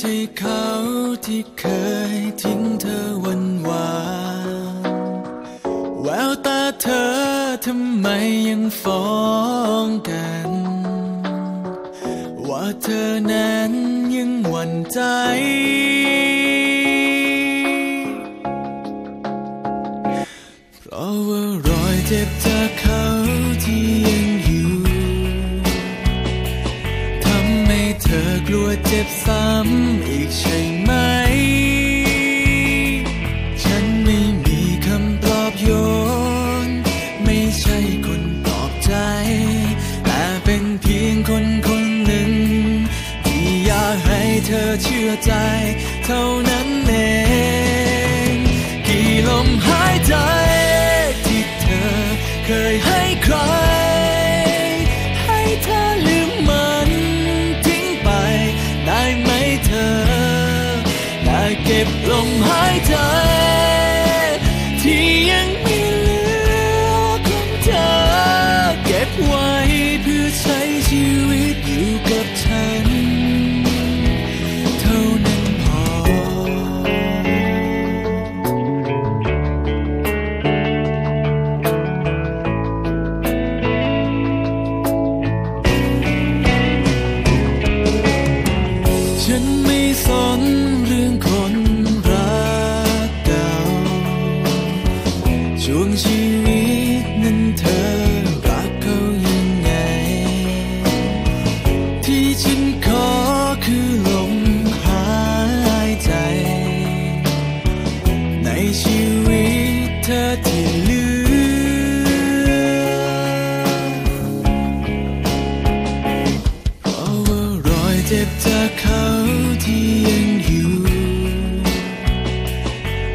ใช่เขาที่เคยทิ้งเธอวันวานแววตาเธอทำไมยังฟ้องกัน ว่าเธอนั้นยังหวั่นใจ เพราะว่ารอยเจ็บจากเขาที่ เจ็บซ้ำอีกใช่ไหม ฉันไม่มีคำปลอบโยน ไม่ใช่คนปลอบใจ แต่เป็นเพียงคนคนหนึ่ง ที่อยากให้เธอเชื่อใจ เท่านั้น ได้เอที่เหลือ เพราะว่ารอยเจ็บจากเขาที่ยังอยู่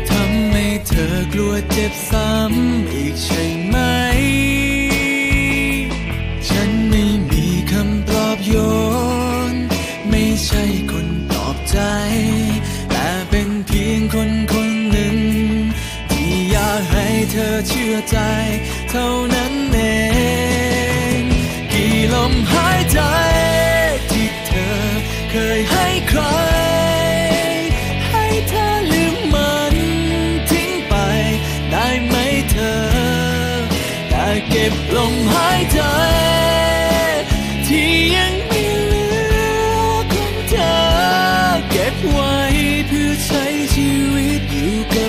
ทำให้เธอกลัวเจ็บซ้ำอีกใช่ เธอเชื่อใจ เท่านั้นเอง กี่ลมหายใจ ที่เธอเคยให้ใคร ให้เธอลืมมันทิ้งไป ได้ไหมเธอ แต่เก็บลมหายใจ ที่ยังมีเหลือของเธอ เก็บไว้เพื่อใช้ชีวิตอยู่กับ